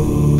Oh.